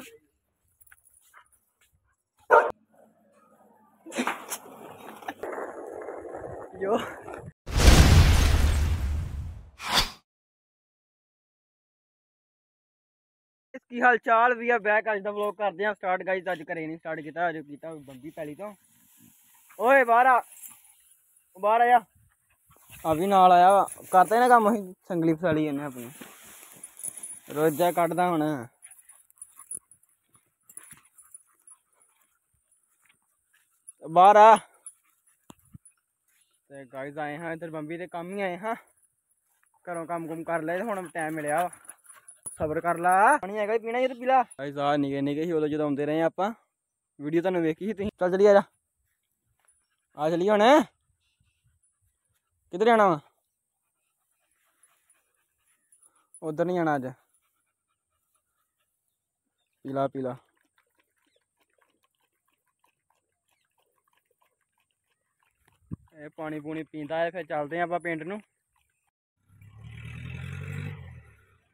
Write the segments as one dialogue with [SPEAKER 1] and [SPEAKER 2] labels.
[SPEAKER 1] होगा यो इसकी भी है, बैक अज का करते हैं। स्टार्ट गाइज़ अज घरें नहीं स्टार्ट किया अज किया बंदी पैली तो। ओए, बाहर आ। आया। अभी नाल आया करते ना कम असं संगली फसाली जन्ने अपनी। रोजा कटदा हूँ बारह ते गाइस आए हैं, इधर बंबी दे कम ही आए हाँ। घरों कम कुम कर ले हूँ टाइम मिलया सबर कर ला। पानी है पीना ये पी ला। आ निके निके ही उदों जो आते रहे आप। वीडियो तुम वेखी ही तुम चल चलिए आ चलिए हूँ किधर आना वा? उधर नहीं आना अज पीला पीला। ਇਹ ਪਾਣੀ ਪੂਣੀ ਪੀਂਦਾ ਹੈ ਫਿਰ ਚੱਲਦੇ ਹਾਂ ਆਪਾਂ ਪਿੰਡ ਨੂੰ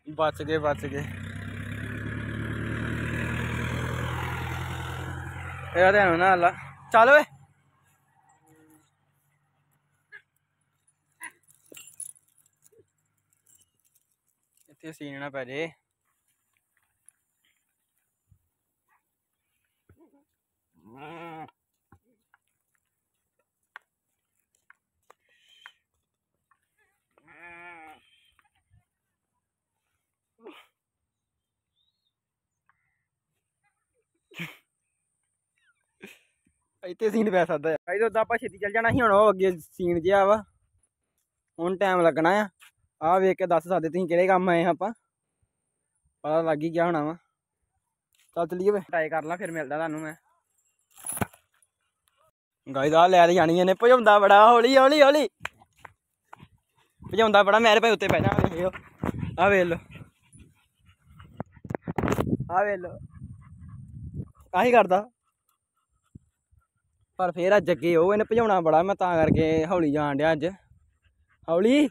[SPEAKER 1] ਬਚ ਗਏ ਬਚ ਗਏ ਇਹ ਧਿਆਨ ਨਾਲ ਲਾ ਚੱਲ ਓਏ ਇੱਥੇ ਸੀਨ ਨਾ ਪੈ ਜੇ ਇੱਥੇ ਸੀਨ ਪੈ ਸਕਦਾ ਹੈ ਭਾਈ ਤਾਂ ਆਪਾਂ ਛੇਤੀ ਚੱਲ ਜਾਣਾ ਸੀ ਹੁਣ ਉਹ ਅੱਗੇ ਸੀਨ ਜਿਆ ਵਾ ਹੁਣ ਟਾਈਮ ਲੱਗਣਾ ਆ ਆਹ ਵੇਖ ਕੇ ਦੱਸ ਸਕਦੇ ਤੁਸੀਂ ਕਿਹੜੇ ਕੰਮ ਆਏ ਆ ਆਪਾਂ ਪਤਾ ਲੱਗ ਹੀ ਗਿਆ ਹੋਣਾ ਵਾ ਚੱਲ ਚਲੀਏ ਵੇ ਟਰਾਈ ਕਰ ਲਾਂ ਫਿਰ ਮਿਲਦਾ ਤੁਹਾਨੂੰ ਮੈਂ ਗਾਇਸ ਆ ਲੈ ਜਾਣੀ ਇਹਨੇ ਭਜਾਉਂਦਾ ਬੜਾ ਹੌਲੀ ਹੌਲੀ ਹੌਲੀ ਭਜਾਉਂਦਾ ਬੜਾ ਮੇਰੇ ਭਾਈ ਉੱਤੇ ਪੈ ਜਾ ਵੇਖਿਓ ਆ ਵੇਖ ਲੋ ਆ ਵੇਖ ਲੋ ਆਹੀ ਕਰਦਾ ਪਰ ਫੇਰ ਅੱਜ ਅੱਗੇ ਉਹ ਇਹਨੇ ਭਜਾਉਣਾ ਬੜਾ, ਮੈਂ ਤਾਂ ਕਰਕੇ ਹੌਲੀ ਜਾਣ ਡਿਆ ਅੱਜ। ਹੌਲੀ?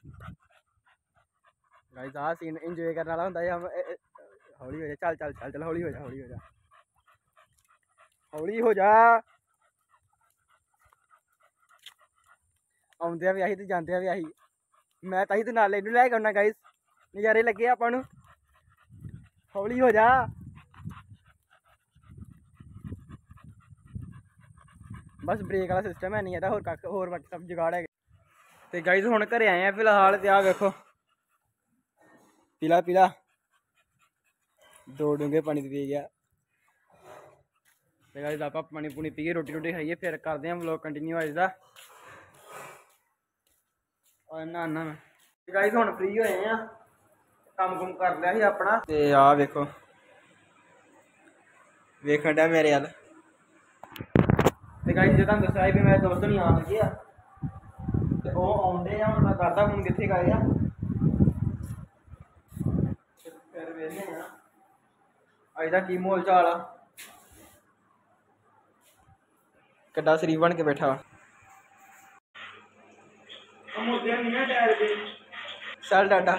[SPEAKER 1] ਗਾਇਸ ਆ ਸੀਨ ਇੰਜੋਏ ਕਰਨ ਵਾਲਾ ਹੁੰਦਾ ਹੈ ਹੌਲੀ ਹੋ ਜਾ, ਚੱਲ ਚੱਲ ਚੱਲ ਚੱਲ, ਹੌਲੀ ਹੋ ਜਾ, ਹੌਲੀ ਹੋ ਜਾ। ਹੌਲੀ ਹੋ ਜਾ। ਆਉਂਦੇ ਆ ਵੀ ਆਹੀ ਤੇ ਜਾਂਦੇ ਆ ਵੀ ਆਹੀ। ਮੈਂ ਤਾਂ ਹੀ ਤੇ ਨਾਲ ਇਹਨੂੰ ਲੈ ਕੇ ਆਉਣਾ ਗਾਇਸ ਨਜ਼ਾਰੇ ਲੱਗੇ ਆਪਾਂ ਨੂੰ। ਹੌਲੀ ਹੋ ਜਾ। ਬਸ ਬ੍ਰੇਕ ਵਾਲਾ ਸਿਸਟਮ ਹੈ, ਨਹੀਂ ਇਹਦਾ ਹੋਰ ਕੱਖ ਹੋਰ ਬਾਕੀ ਸਭ ਜੁਗਾੜ ਹੈਗੇ। ਤੇ ਗਾਇਸ ਹੁਣ ਘਰੇ ਆਏ ਆ ਫਿਲਹਾਲ ਤੇ ਆ ਵੇਖੋ। ਪੀਲਾ ਪੀਲਾ। ਦੋ ਡੂੰਗੇ ਪਾਣੀ ਪੀ ਗਿਆ। ਤੇ ਗਾਇਸ ਆਪਾਂ ਪਾਣੀ ਪੂਣੀ ਪੀ ਕੇ ਰੋਟੀ ਰੋਟੀ ਖਾਈਏ, ਫਿਰ ਕਰਦੇ ਆਂ ਵਲੌਗ ਕੰਟੀਨਿਊ ਅੱਜ ਦਾ। ਔਰ ਨਾ ਨਾ ਮੈਂ। ਗਾਇਸ ਹੁਣ ਫ੍ਰੀ ਹੋਏ ਆ। ਕੰਮ ਕੁਮ ਕਰ ਲਿਆ ਸੀ ਆਪਣਾ। ਤੇ ਆ ਵੇਖੋ। ਵੇਖਣ ਡਿਆ ਮੇਰੇ ਵੱਲ। ਗਾਇਸ ਜੇ ਤੁਹਾਨੂੰ ਦੱਸਿਆ ਸੀ ਵੀ ਮੇਰੇ ਦੋਸਤ ਨਹੀਂ ਆਉਣ ਲੱਗੇ ਆ ਤੇ ਉਹ ਆਉਂਦੇ ਆ ਹੁਣ ਮੈਂ ਕਰਦਾ ਹੁਣ ਕਿੱਥੇ ਗਏ ਆ ਤੇ ਫਿਰ ਵੇਖਦੇ ਆ ਅੱਜ ਦਾ ਕੀ ਮੋਲ ਚਾਲ ਆ ਕਿੱਡਾ ਸਰੀਰ ਬਣ ਕੇ ਬੈਠਾ ਵਾ ਮੋਦਿਆਂ ਨਹੀਂ ਨਾ ਟਾਇਰ ਦੇ ਚੱਲ ਡਾਡਾ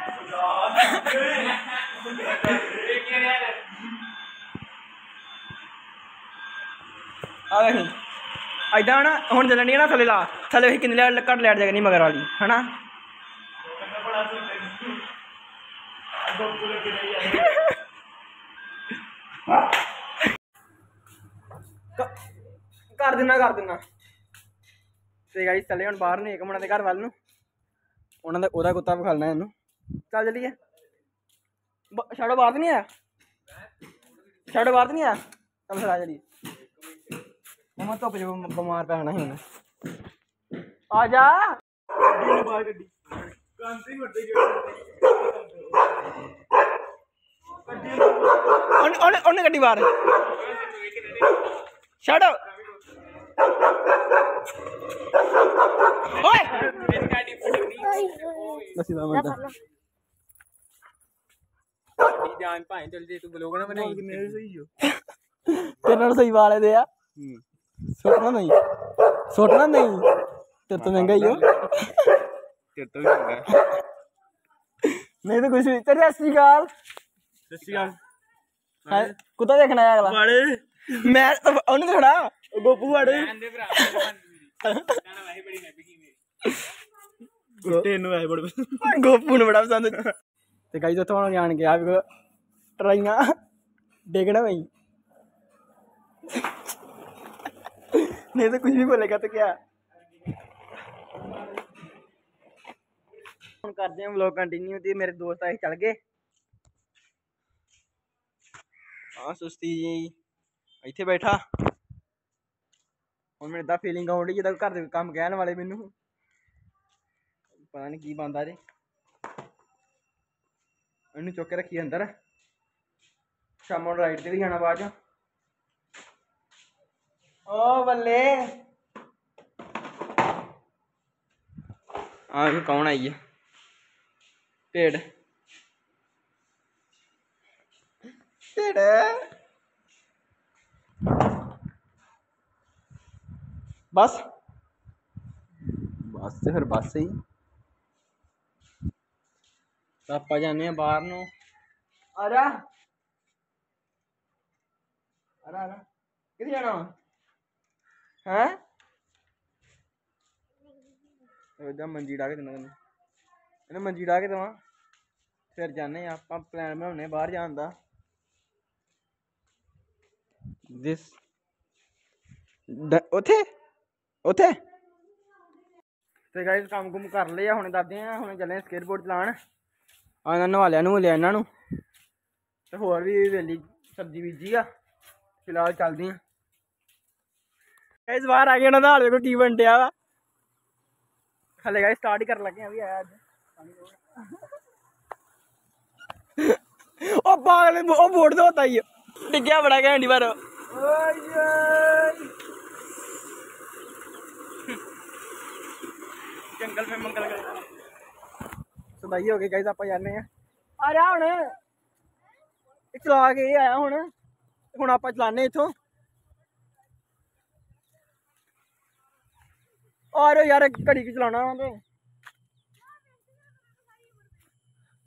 [SPEAKER 1] ਆ ਵੇਖ ਐਦਾਂ ਨਾ, ਹੁਣ ਚੱਲਣੀ ਨਾ ਥੱਲੇ ਲਾ। ਥੱਲੇ ਅਸੀਂ ਕਿੰਨੇ ਲੈ ਕੱਟ ਲੈਟ ਨਹੀਂ ਮਗਰ ਵਾਲੀ, ਹਨਾ? ਕ- ਕਰ ਦਿਨਾ ਕਰ ਦਿਨਾ। ਤੇ ਗਾਈਸ ਚੱਲੇ ਹੁਣ ਬਾਹਰ ਨੇ ਇੱਕ ਮੁੰਡਾ ਦੇ ਘਰ ਵੱਲ ਨੂੰ। ਉਹਨਾਂ ਦਾ ਉਹਦਾ ਕੁੱਤਾ ਵਿਖਾਲਣਾ ਇਹਨੂੰ। ਚੱਲ ਚਲੀਏ। शैडो बाहर तो नहीं है? शैडो बाहर तो नहीं है? चल फिर आ चलिए मम्मा धुप च बमार पैना ही आ जा। गड्डी बार शैडो ओए!
[SPEAKER 2] ਜਾਨ ਭਾਂ ਜਲਦੀ ਤੂੰ ਬਲੋਗ ਨਾ ਬਣਾਈ।
[SPEAKER 1] ਕਿੰਨੇ ਸਹੀ ਹੋ ਤੇਰੇ ਨਾਲ ਸਹੀ ਵਾਲੇ ਦੇ ਆ। ਸੁੱਟਣਾ ਨਹੀਂ। ਸੁੱਟਣਾ ਨਹੀਂ। ਤੇਰੇ ਤੋਂ ਮਹਿੰਗਾ ਹੀ ਹੋ
[SPEAKER 2] ਤੇਰੇ ਤੋਂ ਚੰਗਾ
[SPEAKER 1] ਨਹੀਂ ਤਾਂ ਕੁਝ ਵੀ ਤੇਰੇ ਅਕਾਲ।
[SPEAKER 2] ਸਤਿ ਸ਼੍ਰੀ ਅਕਾਲ।
[SPEAKER 1] ਹਾਂ? ਕੁੱਤਾ ਦੇਖਣਾ ਹੈ ਅਗਲਾ।
[SPEAKER 2] ਵਾੜੇ।
[SPEAKER 1] ਮੈਂ ਉਹਨੂੰ ਖੜਾ
[SPEAKER 2] ਗੋਪੂ ਵਾੜੇ। ਆਂਦੇ ਭਰਾ ਨਾ ਵਾਹੀ ਬੜੀ ਨੱਬੀ ਕੀ ਮੇਰੀ। ਕੁੱਤੇ ਨੂੰ ਆਏ ਬੜੇ
[SPEAKER 1] ਗੋਪੂ ਨੂੰ ਬੜਾ ਪਸੰਦ। ਤੇ ਗਾਈ ਤੋਂ ਤੁਹਾਨੂੰ ਜਾਣ ਕੇ ਆ ਵੀ ਟਰਾਈਆਂ ਡੇਗਣਾ ਵਈ ਨਹੀਂ ਤਾਂ ਕੁਝ ਵੀ ਬੋਲੇਗਾ ਤਾਂ ਕਿਆ ਹੁਣ ਕਰਦੇ ਹਾਂ ਵਲੌਗ ਕੰਟੀਨਿਊ ਤੇ ਮੇਰੇ ਦੋਸਤ ਆਏ ਚੱਲ ਗਏ ਆ ਸੁਸਤੀ ਜੀ ਇੱਥੇ ਬੈਠਾ ਹੁਣ ਮੈਨੂੰ ਇਦਾਂ ਫੀਲਿੰਗ ਆਉਣ ਡਈ ਜਿੱਦਾਂ ਘਰ ਦੇ ਕੰਮ ਕਹਿਣ ਵਾਲੇ ਮੈਨੂੰ ਪਤਾ ਨਹੀਂ ਕੀ ਬੰਦਾ ਜੇ ਇਹਨੂੰ ਚੁੱਕ ਕੇ ਰੱਖੀ ਅੰਦਰ ਸ਼ਾਮੋਂ ਰਾਈਡ ਤੇ ਵੀ ਜਾਣਾ ਬਾਅਦ ਚ। ਓ ਬੱਲੇ। ਆ ਇਹ ਕੌਣ ਆਈ ਹੈ ਢੇੜ ਢੇੜ ਬਸ। ਬਸ ਤੇ ਫਿਰ ਬਸ ਹੀ। ਆਪਾਂ ਜਾਂਦੇ ਆ ਬਾਹਰ ਨੂੰ। ਆ ਜਾ। ਆ ਜਾ ਕਿੱਥੇ ਜਾਣਾ ਵਾ ਹੈ ਉਹਦਾ ਮੰਜੀ ਡਾ ਕੇ ਦੇਣਾ ਤੈਨੂੰ ਇਹਨੂੰ ਮੰਜੀ ਡਾ ਕੇ ਦੇਵਾਂ ਫਿਰ ਜਾਂਦੇ ਆ ਆਪਾਂ ਪਲਾਨ ਬਣਾਉਣੇ ਬਾਹਰ ਜਾਣ ਦਾ ਦਿਸ ਉਥੇ ਉਥੇ ਤੇ ਗਾਇਸ ਕੰਮ ਕੁਮ ਕਰ ਲਿਆ ਹੁਣ ਦੱਸਦੇ ਆ ਹੁਣ ਚੱਲੇ ਸਕੇਟਬੋਰਡ ਚਲਾਉਣ ਆ ਇਹਨਾਂ ਲਿਆ ਨੂੰ ਲਿਆ ਇਹਨਾਂ ਨੂੰ ਤੇ ਹੋਰ ਵੀ ਵੇਲੀ ਸਬਜ਼ੀ ਬੀਜੀ ਆ फ़िलहाल चल दी इस बार आ गए ना दाल देखो टी बन वा। खले का स्टार्ट ही कर लगे अभी आया ओ पागल, ओ बोर्ड तो होता ही डिग्गया बड़ा घंटी पर जंगल में मंगल कर। सुनाई तो हो गई गाइस आप जाने अरे हूँ चला के आया हूँ ਹੁਣ ਆਪਾਂ ਚਲਾਣੇ ਇੱਥੋਂ। ਔਰ ਯਾਰ ਘੜੀ ਕੀ ਚਲਾਉਣਾ ਵਾ ਤੇ।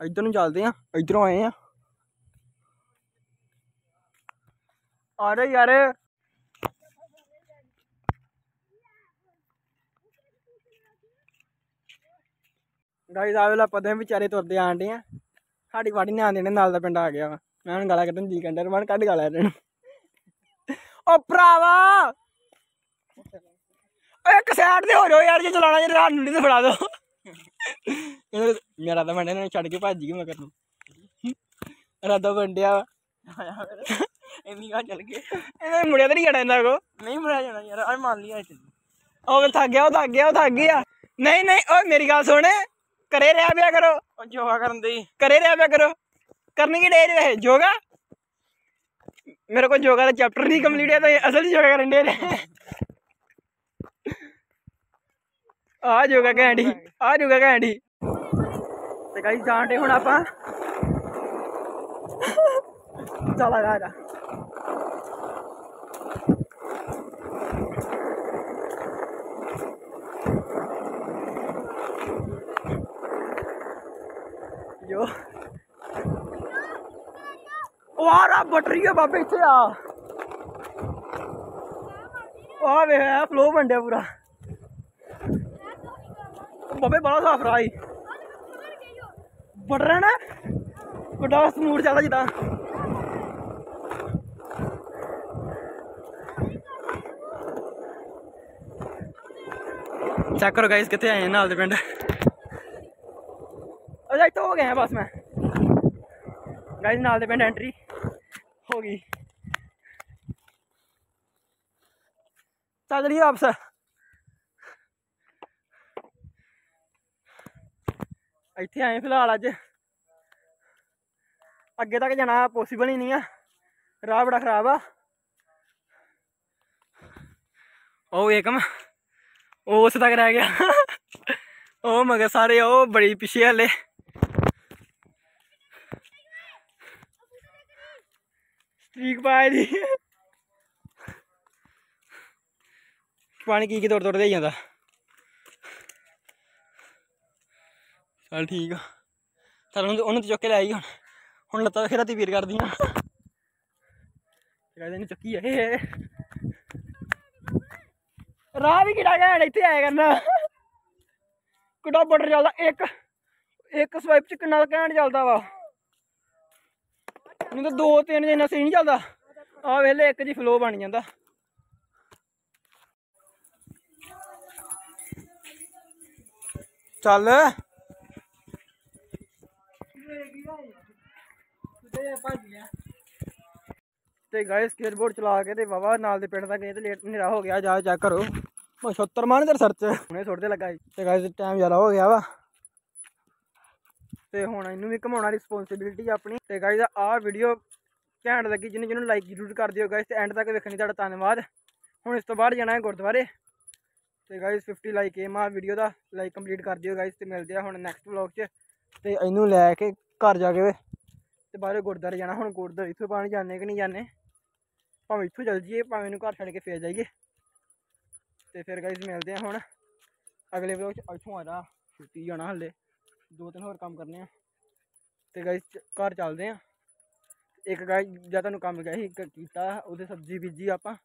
[SPEAKER 1] ਇੱਧਰ ਨੂੰ ਚੱਲਦੇ ਆ, ਇੱਧਰੋਂ ਆਏ ਆ। ਆ ਰਹੇ ਯਾਰ। ਗਾਈਸ ਆਵੇ ਲਾ ਪਦੇ ਵਿਚਾਰੇ ਤੁਰਦੇ ਆਂਡੇ ਆ। ਸਾਡੀ ਵਾੜੀ ਨੇ ਆਂਦੇ ਨੇ ਨਾਲ ਦਾ ਪਿੰਡ ਆ ਗਿਆ ਵਾ। ਮੈਂ ਹੁਣ ਗਾਲਾਂ ਕੱਢਣ ਦੀ ਕੰਡਾ ਰਮਨ ਕੱਢ ਗਾਲਾਂ ਇਹਨਾਂ ਨੂੰ। ਓ ਭਰਾਵਾ! ਓਏ ਇੱਕ ਸਾਈਡ ਤੇ ਹੋ ਜਾਓ ਯਾਰ ਜੇ ਚਲਾਣਾ ਜੇ ਰਾਤ ਨੂੰ ਨਹੀਂ ਤੇ ਫੜਾ ਦੋ। ਇਹਨੇ ਮੇਰਾ ਤਾਂ ਮੰਡੇ ਨੇ ਛੱਡ ਕੇ ਭੱਜ ਗਈ ਮੈਂ ਕਰਨ ਰਾਦਾ ਵੰਡਿਆ। ਇੰਨੀ ਗਾ ਚੱਲ ਗਏ ਇਹਨੇ ਮੁੜਿਆ ਤਾਂ ਨਹੀਂ ਜਾਣਾ ਇਹਨਾਂ ਕੋ ਨਹੀਂ ਮੁੜਿਆ ਜਾਣਾ ਯਾਰ ਆ ਮੰਨ ਲਿਆ ਇੱਥੇ ਉਹ ਥੱਕ ਗਿਆ ਉਹ ਥੱਕ ਗਿਆ ਉਹ ਥੱਕ ਗਿਆ ਨਹੀਂ ਨਹੀਂ ਓਏ ਮੇਰੀ ਗੱਲ ਸੁਣ। ਕਰੇ ਰਿਹਾ ਪਿਆ ਕਰੋ।
[SPEAKER 2] ਉਹ ਯੋਗਾ ਕਰਨ ਦੇ
[SPEAKER 1] ਕਰੇ ਰਿਹਾ ਪਿਆ ਕਰੋ। ਕਰਨੀ ਕੀ ਡੇ ਰਹੇ ਯੋਗਾ ਮੇਰੇ ਕੋਲ ਯੋਗਾ ਦਾ ਚੈਪਟਰ ਨਹੀਂ ਕੰਪਲੀਟ ਹੈ ਤਾਂ ਇਹ ਅਸਲ ਯੋਗਾ ਕਰਨ ਦੇ ਰਹੇ ਆ ਯੋਗਾ ਘੈਂਡੀ ਆ ਯੋਗਾ ਘੈਂਡੀ ਤੇ ਗਾਈ ਜਾਣਦੇ ਹੁਣ ਆਪਾਂ ਚਲ ਆ ਜਾ ਜੋ ਉਹ ਆ ਰਾ ਬਟਰੀ ਆ ਬਾਬੇ ਇੱਥੇ ਆ ਆ ਵੇ ਆ ਫਲੋ ਬੰਡਿਆ ਪੂਰਾ ਉਹ ਬਾਬੇ ਬੜਾ ਸਾਫ ਰਾਈ ਬੜ ਰਿਹਾ ਨਾ ਬੜਾ ਸਮੂਡ ਚੱਲਦਾ ਜਿੱਦਾਂ ਚੈੱਕ ਕਰੋ ਗਾਇਸ ਕਿੱਥੇ ਆਏ ਆ ਨਾਲ ਦੇ ਪਿੰਡ ਅਜਾ ਇੱਥੇ ਹੋ ਗਏ ਆ ਬਸ ਮੈਂ ਗਾਇਸ ਨਾਲ ਦੇ ਪਿੰਡ ਐਂਟਰੀ ਹੋ ਗਈ। ਚੱਲ ਰਹੀ ਵਾਪਸ ਇੱਥੇ ਆਏ ਫਿਲਹਾਲ ਅੱਜ। ਅੱਗੇ ਤੱਕ ਜਾਣਾ ਪੋਸੀਬਲ ਹੀ ਨਹੀਂ ਆ। ਰਾਹ ਬੜਾ ਖਰਾਬ ਆ। ਉਹ ਏਕਮ ਉਹ ਉਸ ਤੱਕ ਰਹਿ ਗਿਆ। ਉਹ ਮਗਰ ਸਾਰੇ ਉਹ ਬੜੀ ਪਿੱਛੇ ਹਲੇ। ਸਟ੍ਰੀਕ ਪਾਈ ਦੀ ਪਾਣੀ ਕੀ ਕੀ ਤੋੜ ਤੋੜ ਦੇ ਜਾਂਦਾ। ਚਲ ਠੀਕ ਆ। ਚਲ ਉਹਨੂੰ ਉਹਨੂੰ ਤੇ ਚੁੱਕ ਕੇ ਲੈ ਆਈ ਹੁਣ। ਹੁਣ ਲੱਤਾਂ ਖੇਰਾ ਤੀ ਵੀਰ ਕਰਦੀਆਂ। ਕਹਿੰਦੇ ਨਹੀਂ ਚੱਕੀ ਇਹ। ਰਾਹ ਵੀ ਕਿਹੜਾ ਗਿਆ ਇੱਥੇ ਆਇਆ ਕਰਨਾ। ਕਿੱਡਾ ਬਟਰ ਚੱਲਦਾ। ਇੱਕ ਇੱਕ ਸਵਾਈਪ ਚ ਕਿੰਨਾ ਘੈਂਟ ਚੱਲਦਾ ਵਾ। ਨਹੀਂ ਤਾਂ ਦੋ ਤਿੰਨ ਜਿੰਨਾ ਸਹੀ ਨਹੀਂ ਚੱਲਦਾ। ਆ ਵੇਲੇ ਇੱਕ ਜੀ ਫਲੋ ਬਣ ਜਾਂਦਾ। ਚੱਲ। ਤੇ ਗਾਇਸ ਸਕੇਟਬੋਰਡ ਚਲਾ ਕੇ ਤੇ ਵਾਵਾ ਨਾਲ ਦੇ ਪਿੰਡ ਦਾ ਗਏ ਤੇ ਲੇਟ ਹਨੇਰਾ ਹੋ ਗਿਆ, ਜਾ ਚੈੱਕ ਕਰੋ। ਮੈਂ 76 ਮਾਨ ਤੇਰੇ ਸਰਚ ਹੁਣੇ ਸੁੱਟਦੇ ਲੱਗਾ ਤੇ ਗਾਇਸ ਟਾਈਮ ਜ਼ਿਆਦਾ ਹੋ ਗਿਆ ਵਾ। ਤੇ ਹੁਣ ਇਹਨੂੰ ਵੀ ਘਮਾਉਣਾ ਰਿਸਪੌਂਸਿਬਿਲਿਟੀ ਆਪਣੀ। ਤੇ ਗਾਇਸ ਆਹ ਵੀਡੀਓ ਘੈਂਟ ਲੱਗੀ ਜਿਹਨੂੰ ਜਿਹਨੂੰ ਲਾਈਕ ਜ਼ਰੂਰ ਕਰ ਦਿਓ ਗਾਇਸ ਤੇ ਐਂਡ ਤੱਕ ਵੇਖਣ ਲਈ ਤੁਹਾਡਾ ਧੰਨਵਾਦ। ਹੁਣ ਇਸ ਤੋਂ ਬਾਅਦ ਜਾਣਾ ਹੈ ਗੁਰਦੁਆਰੇ। ਤੇ ਗਾਇਸ 50 ਲਾਈਕ ਏਮ ਆ ਵੀਡੀਓ ਦਾ ਲਾਈਕ ਕੰਪਲੀਟ ਕਰ ਦਿਓ ਗਾਇਸ ਤੇ ਮਿਲਦੇ ਆ ਹੁਣ ਨੈਕਸਟ ਵਲੌਗ 'ਚ। ਤੇ ਇਹਨੂੰ ਲੈ ਕੇ ਘਰ ਜਾ ਕੇ ਤੇ ਬਾਹਰ ਗੁਰਦੁਆਰੇ ਜਾਣਾ, ਹੁਣ ਗੁਰਦੁਆਰੇ ਇੱਥੋਂ ਪਾਣੀ ਜਾਂਦੇ ਕਿ ਨਹੀਂ ਜਾਂਦੇ? ਭਾਵੇਂ ਇੱਥੋਂ ਚੱਲ ਜਾਈਏ, ਭਾਵੇਂ ਇਹਨੂੰ ਘਰ ਛੱਡ ਕੇ ਫੇਰ ਜਾਈਏ। ਤੇ ਫਿਰ ਗਾਇਸ ਮਿਲਦੇ ਆ ਹੁਣ। ਅਗਲੇ ਵਲੌਗ 'ਚ ਇੱਥੋਂ ਆ ਜਾ, ਛੁੱਟੀ ਜਾਣਾ ਹਲੇ। ਦੋ ਤਿੰਨ ਹੋਰ ਕੰਮ ਕਰਨੇ ਆ ਤੇ ਗਾਇਸ ਘਰ ਚੱਲਦੇ ਆ ਇੱਕ ਗਾਇਸ ਜਾਂ ਤੁਹਾਨੂੰ ਕੰਮ ਗਿਆ ਸੀ ਇੱਕ ਕੀਤਾ ਉਹਦੇ ਸਬਜ਼ੀ ਬੀਜੀ ਆਪਾਂ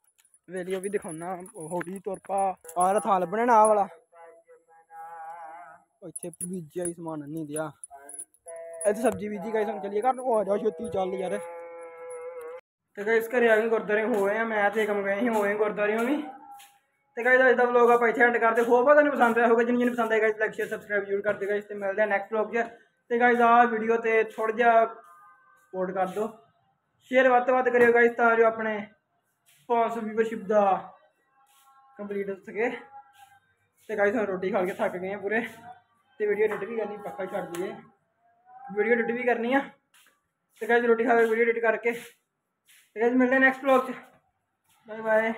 [SPEAKER 1] ਵੇਲੀ ਉਹ ਵੀ ਦਿਖਾਉਣਾ ਹੋ ਗਈ ਤੁਰਪਾ ਆਹ ਦਾ ਥਾਂ ਲੱਭਣਾ ਨਾ ਆਹ ਵਾਲਾ ਉਹ ਇੱਥੇ ਬੀਜਿਆ ਹੀ ਸਮਾਨ ਨਹੀਂ ਦਿਆ ਇੱਥੇ ਸਬਜ਼ੀ ਬੀਜੀ ਗਾਇਸ ਹੁਣ ਚੱਲੀਏ ਘਰ ਨੂੰ ਆ ਜਾ ਛੇਤੀ ਚੱਲ ਯਾਰ ਤੇ ਗਾਇਸ ਘਰੇ ਆ ਕੇ ਗੁਰਦੁਆਰੇ ਹੋਏ ਆ ਮੈਂ ਤੇ ਕੰਮ ਗਏ ਸੀ ਹੋਏ ਗੁਰਦੁਆਰਿਓਂ ਵੀ ਤੇ ਗਾਇਸ ਅੱਜ ਦਾ ਵਲੌਗ ਆਪਾਂ ਇੱਥੇ ਐਂਡ ਕਰਦੇ ਹੋਪ ਆ ਤੁਹਾਨੂੰ ਪਸੰਦ ਆਇਆ ਹੋਊਗਾ ਜਿਹਨੂੰ ਜਿਹਨੂੰ ਪਸੰਦ ਆਇਆ ਗਾਇਸ ਲਾਈਕ ਸ਼ੇਅਰ ਸਬਸਕ੍ਰਾਈਬ ਜ਼ਰੂਰ ਕਰ ਦਿਓ ਗਾਇਸ ਤੇ ਮਿਲਦੇ ਆ ਨੈਕਸਟ ਵਲੌਗ 'ਚ ਤੇ ਗਾਇਸ ਆਹ ਵੀਡੀਓ ਤੇ ਥੋੜਾ ਜਿਹਾ ਸਪੋਰਟ ਕਰ ਦਿਓ ਸ਼ੇਅਰ ਵੱਧ ਤੋਂ ਵੱਧ ਕਰਿਓ ਗਾਇਸ ਤਾਂ ਜੋ ਆਪਣੇ 500 ਵੀਵਰਸ਼ਿਪ ਦਾ ਕੰਪਲੀਟ ਹੋ ਸਕੇ ਤੇ ਗਾਇਸ ਹੁਣ ਰੋਟੀ ਖਾ ਕੇ ਥੱਕ ਗਏ ਆ ਪੂਰੇ ਤੇ ਵੀਡੀਓ ਐਡਿਟ ਵੀ ਕਰਨੀ ਪੱਕਾ ਛੱਡ ਦਈਏ ਵੀਡੀਓ ਐਡਿਟ ਵੀ ਕਰਨੀ ਆ ਤੇ ਗਾਇਸ ਰੋਟੀ ਖਾ ਕੇ ਵੀਡੀਓ ਐਡਿਟ ਕਰਕੇ ਤੇ ਗਾਇਸ ਮਿਲਦੇ ਨੈਕਸਟ ਵਲੌਗ 'ਚ ਬਾਏ ਬਾਏ